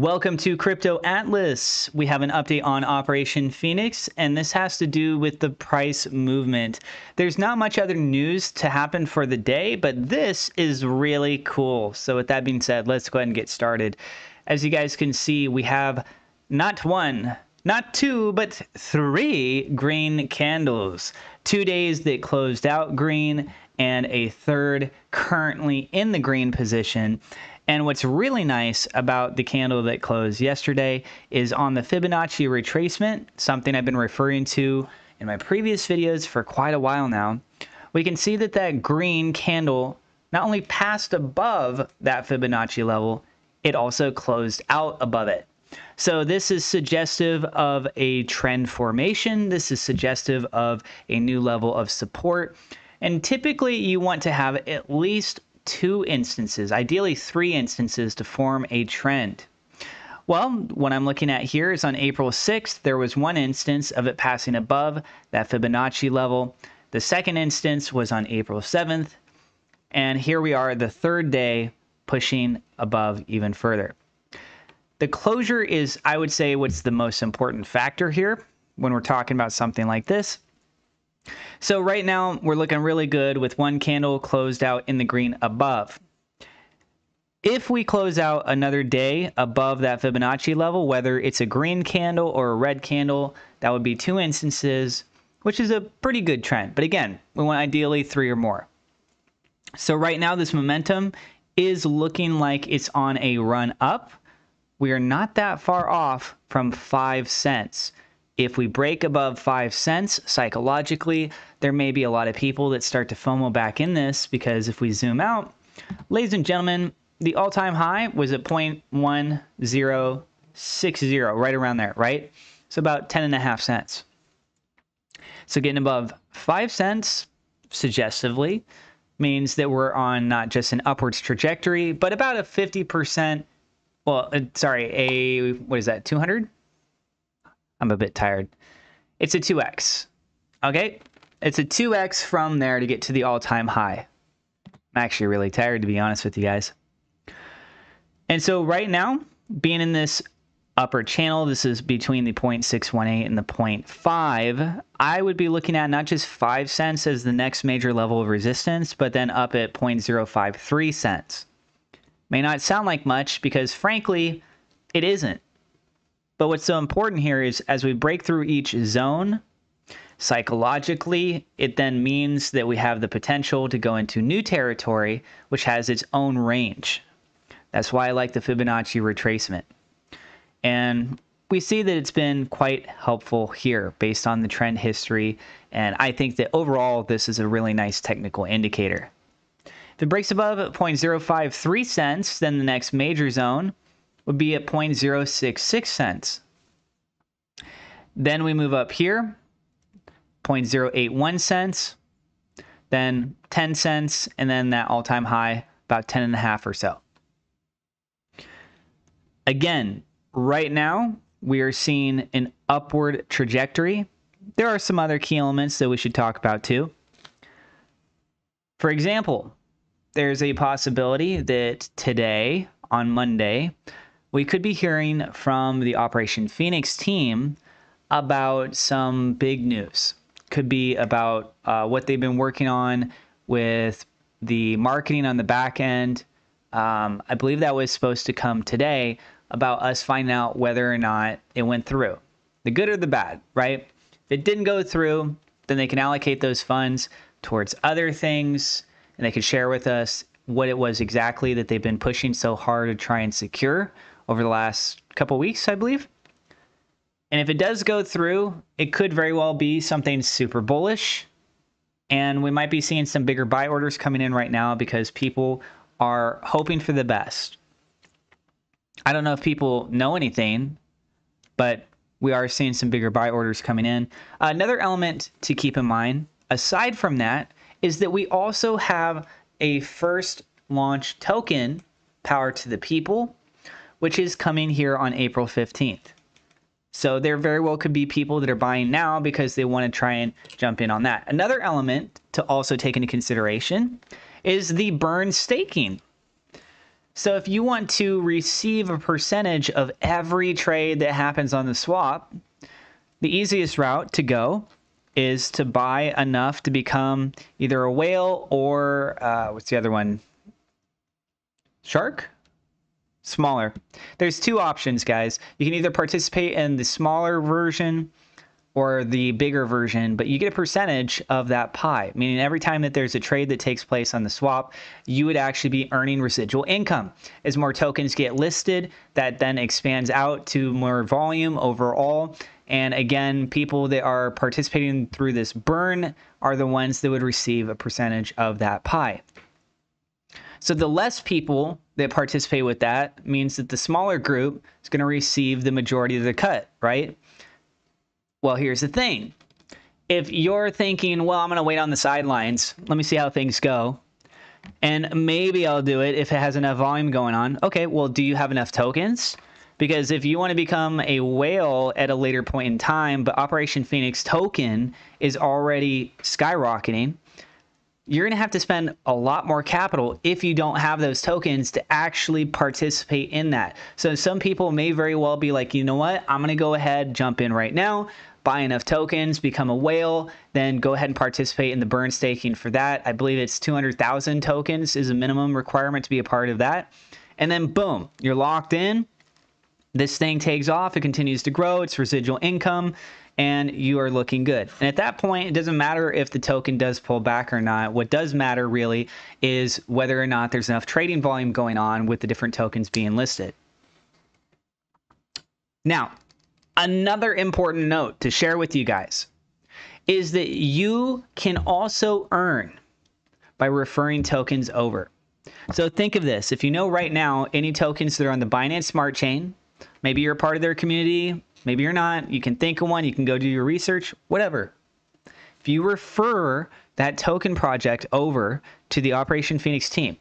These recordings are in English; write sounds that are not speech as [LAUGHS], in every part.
Welcome to Crypto Atlas. We have an update on Operation Phoenix, and this has to do with the price movement. There's not much other news to happen for the day, but this is really cool. So, with that being said, let's go ahead and get started. As you guys can see, we have not one, not two, but three green candles. Two days that closed out green, and a third currently in the green position. And what's really nice about the candle that closed yesterday is on the Fibonacci retracement, something I've been referring to in my previous videos for quite a while now. We can see that that green candle not only passed above that Fibonacci level, it also closed out above it. So this is suggestive of a trend formation. This is suggestive of a new level of support. And typically you want to have at least two instances, ideally three instances to form a trend. Well, what I'm looking at here is on April 6th, there was one instance of it passing above that Fibonacci level. The second instance was on April 7th. And here we are, the third day, pushing above even further. The closure is, I would say, what's the most important factor here when we're talking about something like this. So right now we're looking really good with one candle closed out in the green above. If we close out another day above that Fibonacci level, whether it's a green candle or a red candle, that would be two instances, which is a pretty good trend. But again, we want ideally three or more. So right now this momentum is looking like it's on a run up. We are not that far off from 5 cents. If we break above five cents psychologically, there may be a lot of people that start to FOMO back in this because if we zoom out, ladies and gentlemen, the all time high was at 0.1060, right around there, right? So about 10 and a half cents. So getting above five cents suggestively means that we're on not just an upwards trajectory, but about a 50%, well, uh, sorry, a, what is that, 200? I'm a bit tired. It's a 2x. Okay? It's a 2x from there to get to the all time high. I'm actually really tired, to be honest with you guys. And so, right now, being in this upper channel, this is between the 0.618 and the 0.5, I would be looking at not just 5 cents as the next major level of resistance, but then up at 0.053 cents. May not sound like much because, frankly, it isn't. But what's so important here is as we break through each zone, psychologically, it then means that we have the potential to go into new territory, which has its own range. That's why I like the Fibonacci retracement. And we see that it's been quite helpful here based on the trend history. And I think that overall, this is a really nice technical indicator. If it breaks above 0.053 cents, then the next major zone would be at 0.066 cents. Then we move up here, 0.081 cents, then 10 cents, and then that all-time high, about 10 and a half or so. Again, right now, we are seeing an upward trajectory. There are some other key elements that we should talk about too. For example, there's a possibility that today, on Monday, we could be hearing from the Operation Phoenix team about some big news. Could be about uh, what they've been working on with the marketing on the back end. Um, I believe that was supposed to come today about us finding out whether or not it went through. The good or the bad, right? If it didn't go through, then they can allocate those funds towards other things and they can share with us what it was exactly that they've been pushing so hard to try and secure over the last couple weeks, I believe. And if it does go through, it could very well be something super bullish. And we might be seeing some bigger buy orders coming in right now because people are hoping for the best. I don't know if people know anything, but we are seeing some bigger buy orders coming in. Another element to keep in mind, aside from that, is that we also have a first launch token, Power to the People, which is coming here on April 15th. So there very well could be people that are buying now because they want to try and jump in on that. Another element to also take into consideration is the burn staking. So if you want to receive a percentage of every trade that happens on the swap, the easiest route to go is to buy enough to become either a whale or uh, what's the other one? Shark? Smaller. There's two options, guys. You can either participate in the smaller version or the bigger version, but you get a percentage of that pie, meaning every time that there's a trade that takes place on the swap, you would actually be earning residual income. As more tokens get listed, that then expands out to more volume overall. And again, people that are participating through this burn are the ones that would receive a percentage of that pie. So the less people that participate with that means that the smaller group is going to receive the majority of the cut, right? Well, here's the thing. If you're thinking, well, I'm going to wait on the sidelines, let me see how things go, and maybe I'll do it if it has enough volume going on. Okay, well, do you have enough tokens? Because if you want to become a whale at a later point in time, but Operation Phoenix token is already skyrocketing, you're going to have to spend a lot more capital if you don't have those tokens to actually participate in that. So some people may very well be like, you know what? I'm going to go ahead, jump in right now buy enough tokens, become a whale, then go ahead and participate in the burn staking for that. I believe it's 200,000 tokens is a minimum requirement to be a part of that. And then boom, you're locked in. This thing takes off, it continues to grow, it's residual income, and you are looking good. And at that point, it doesn't matter if the token does pull back or not. What does matter really is whether or not there's enough trading volume going on with the different tokens being listed. Now, Another important note to share with you guys is that you can also earn by referring tokens over. So think of this. If you know right now any tokens that are on the Binance Smart Chain, maybe you're a part of their community, maybe you're not, you can think of one, you can go do your research, whatever. If you refer that token project over to the Operation Phoenix team,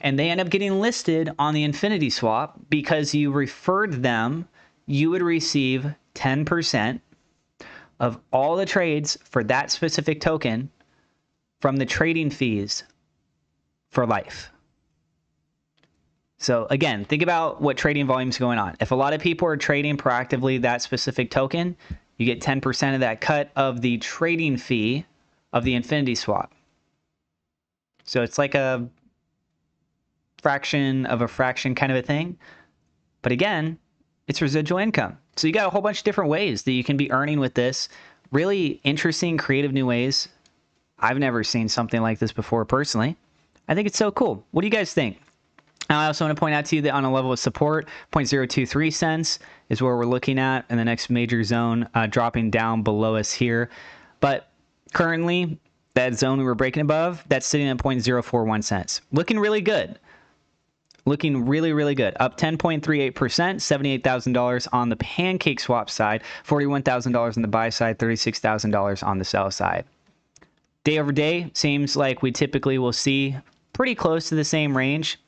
and they end up getting listed on the Infinity Swap because you referred them you would receive 10% of all the trades for that specific token from the trading fees for life. So again, think about what trading volume is going on. If a lot of people are trading proactively that specific token, you get 10% of that cut of the trading fee of the Infinity swap. So it's like a fraction of a fraction kind of a thing. But again, it's residual income. So you got a whole bunch of different ways that you can be earning with this. Really interesting, creative new ways. I've never seen something like this before personally. I think it's so cool. What do you guys think? I also want to point out to you that on a level of support, 0.023 cents is where we're looking at in the next major zone, uh, dropping down below us here. But currently, that zone we were breaking above, that's sitting at 0.041 cents. Looking really good looking really, really good. Up 10.38%, $78,000 on the pancake swap side, $41,000 on the buy side, $36,000 on the sell side. Day over day seems like we typically will see pretty close to the same range.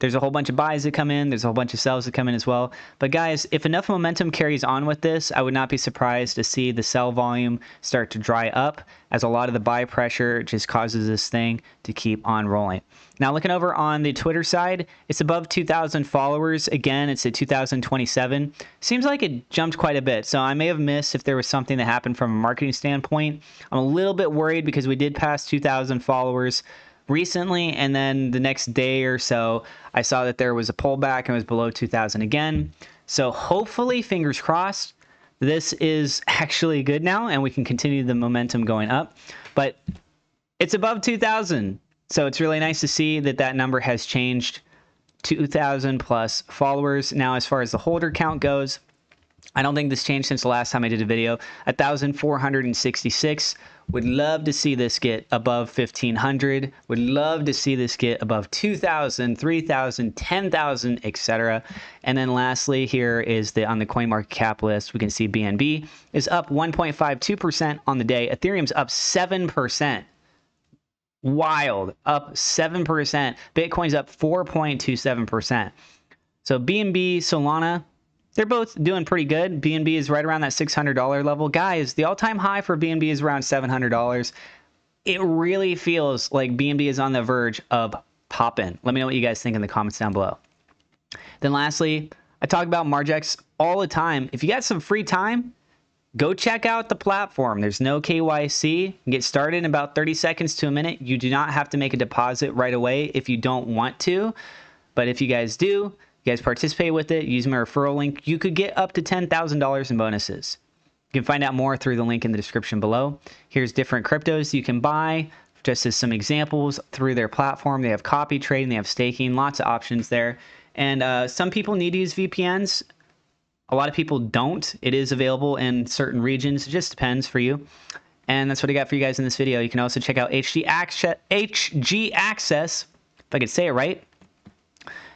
There's a whole bunch of buys that come in. There's a whole bunch of sells that come in as well. But guys, if enough momentum carries on with this, I would not be surprised to see the sell volume start to dry up as a lot of the buy pressure just causes this thing to keep on rolling. Now, looking over on the Twitter side, it's above 2,000 followers. Again, it's at 2,027. Seems like it jumped quite a bit. So I may have missed if there was something that happened from a marketing standpoint. I'm a little bit worried because we did pass 2,000 followers recently, and then the next day or so, I saw that there was a pullback and it was below 2,000 again. So hopefully, fingers crossed, this is [LAUGHS] actually good now, and we can continue the momentum going up. But it's above 2,000, so it's really nice to see that that number has changed. 2,000 plus followers. Now, as far as the holder count goes, I don't think this changed since the last time I did a video. 1,466. Would love to see this get above 1,500. Would love to see this get above 2,000, 3,000, 10,000, etc. And then lastly, here is the on the coin market cap list. We can see BNB is up 1.52% on the day. Ethereum's up 7%. Wild, up 7%. Bitcoin's up 4.27%. So BNB, Solana, they're both doing pretty good. BNB is right around that $600 level. Guys, the all-time high for BNB is around $700. It really feels like BNB is on the verge of popping. Let me know what you guys think in the comments down below. Then lastly, I talk about Margex all the time. If you got some free time, go check out the platform. There's no KYC. get started in about 30 seconds to a minute. You do not have to make a deposit right away if you don't want to. But if you guys do, you guys participate with it, use my referral link, you could get up to $10,000 in bonuses. You can find out more through the link in the description below. Here's different cryptos you can buy just as some examples through their platform. They have copy trading, they have staking, lots of options there. And uh, some people need to use VPNs. A lot of people don't. It is available in certain regions. It just depends for you. And that's what I got for you guys in this video. You can also check out HG Access, HG Access if I could say it right.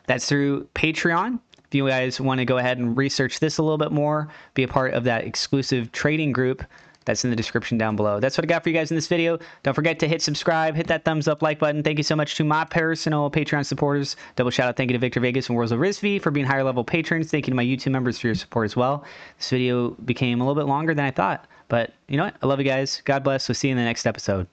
That's through Patreon. If you guys want to go ahead and research this a little bit more, be a part of that exclusive trading group, that's in the description down below. That's what I got for you guys in this video. Don't forget to hit subscribe, hit that thumbs up, like button. Thank you so much to my personal Patreon supporters. Double shout out thank you to Victor Vegas and Worlds of Rizvi for being higher level patrons. Thank you to my YouTube members for your support as well. This video became a little bit longer than I thought. But you know what? I love you guys. God bless. We'll see you in the next episode.